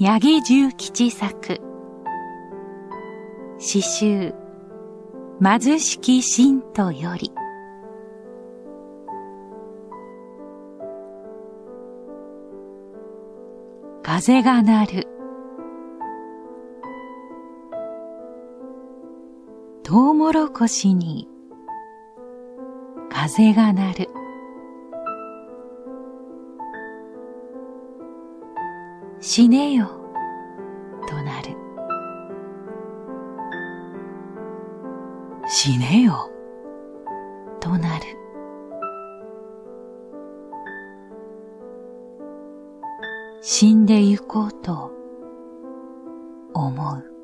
八木重吉作。詩集貧しき信徒より。風が鳴る。トウモロコシに風が鳴る。死ねよ。となる。死ねよ。となる。死んでゆこうと思う